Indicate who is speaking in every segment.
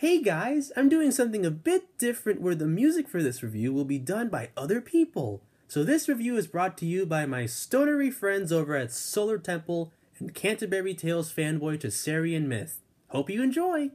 Speaker 1: Hey guys, I'm doing something a bit different where the music for this review will be done by other people. So this review is brought to you by my stonery friends over at Solar Temple and Canterbury Tales fanboy to Chaucerian Myth. Hope you enjoy!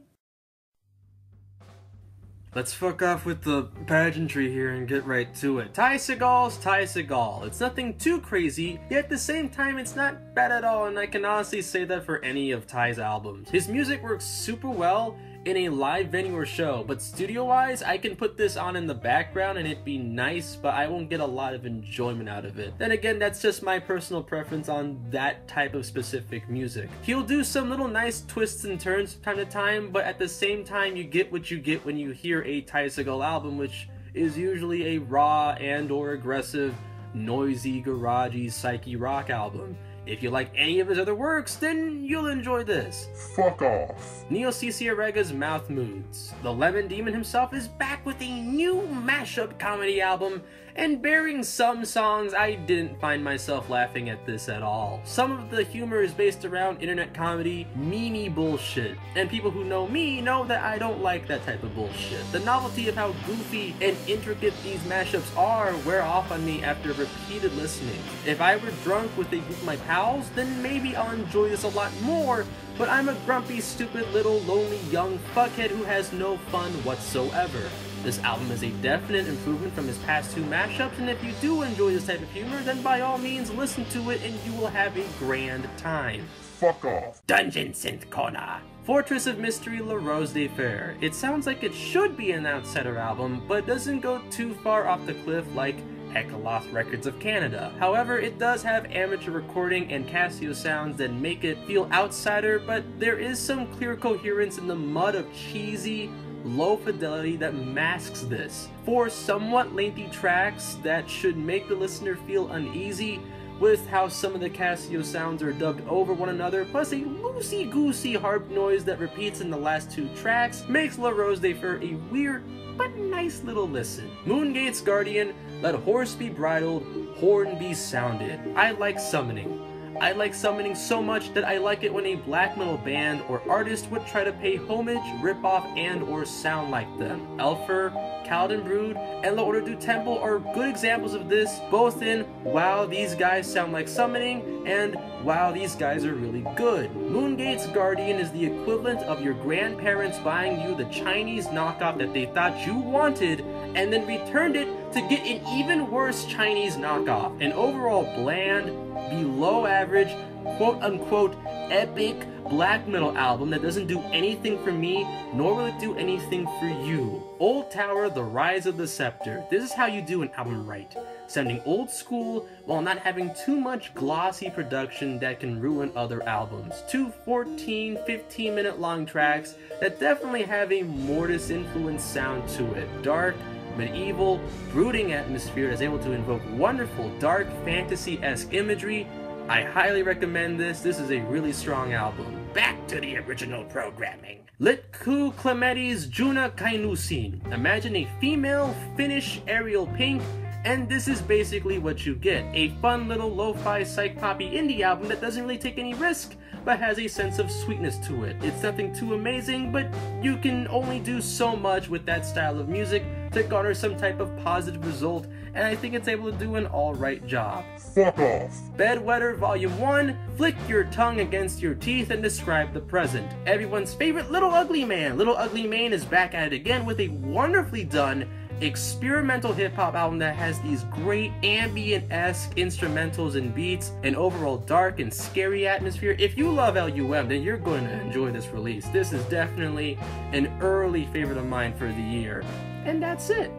Speaker 1: Let's fuck off with the pageantry here and get right to it. Ty Segall's Ty Segall. It's nothing too crazy, yet at the same time it's not bad at all and I can honestly say that for any of Ty's albums. His music works super well in a live venue or show, but studio wise, I can put this on in the background and it'd be nice, but I won't get a lot of enjoyment out of it. Then again, that's just my personal preference on that type of specific music. He'll do some little nice twists and turns from time to time, but at the same time, you get what you get when you hear a Ty Segall album, which is usually a raw and or aggressive, noisy, garagey, psyche rock album. If you like any of his other works, then you'll enjoy this.
Speaker 2: Fuck off.
Speaker 1: Neil Cicierega's Mouth Moods. The Lemon Demon himself is back with a new mashup comedy album, and bearing some songs, I didn't find myself laughing at this at all. Some of the humor is based around internet comedy, meme bullshit, and people who know me know that I don't like that type of bullshit. The novelty of how goofy and intricate these mashups are wear off on me after repeated listening. If I were drunk with a group of my pals, then maybe I'll enjoy this a lot more, but I'm a grumpy, stupid, little, lonely, young fuckhead who has no fun whatsoever. This album is a definite improvement from his past two mashups, and if you do enjoy this type of humor, then by all means listen to it and you will have a grand time.
Speaker 2: Fuck off.
Speaker 1: Dungeon Synth Corner. Fortress of Mystery La Rose de Fer. It sounds like it should be an outsider album, but doesn't go too far off the cliff like Ekaloth Records of Canada. However, it does have amateur recording and Casio sounds that make it feel outsider, but there is some clear coherence in the mud of cheesy, low fidelity that masks this. For somewhat lengthy tracks that should make the listener feel uneasy, with how some of the Casio sounds are dubbed over one another, plus a loosey-goosey harp noise that repeats in the last two tracks, makes La Rose de Fer a weird but nice little listen. Moongate's Guardian, let horse be bridled, horn be sounded. I like summoning. I like summoning so much that I like it when a black metal band or artist would try to pay homage, rip off, and or sound like them. Elfer, Caladan Brood, and La Order du Temple are good examples of this, both in wow, these guys sound like summoning, and wow, these guys are really good. Moongate's Guardian is the equivalent of your grandparents buying you the Chinese knockoff that they thought you wanted, and then returned it to get an even worse Chinese knockoff. An overall bland, below average, quote unquote epic black metal album that doesn't do anything for me, nor will it do anything for you. Old Tower, The Rise of the Scepter. This is how you do an album right. Sounding old school while not having too much glossy production that can ruin other albums. Two 14, 15 minute long tracks that definitely have a Mortiis influenced sound to it. Dark, medieval, brooding atmosphere is able to invoke wonderful dark fantasy-esque imagery. I highly recommend this. This is a really strong album. Back to the original programming. Litku Klemetti's Juna Kainuuseen. Imagine a female Finnish Ariel Pink and this is basically what you get. A fun little lo-fi psych poppy indie album that doesn't really take any risk, but has a sense of sweetness to it. It's nothing too amazing, but you can only do so much with that style of music to garner some type of positive result, and I think it's able to do an alright job.
Speaker 2: Fuck off.
Speaker 1: Bedwetter Volume 1, flick your tongue against your teeth and describe the present. Everyone's favorite Lil Ugly Mane. Lil Ugly Mane is back at it again with a wonderfully done experimental hip hop album that has these great ambient esque instrumentals and beats, an overall dark and scary atmosphere. If you love LUM, then you're going to enjoy this release. This is definitely an early favorite of mine for the year. And that's it.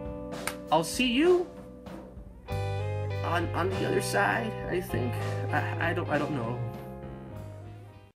Speaker 1: I'll see you on on the other side, I think. I, I don't I don't know.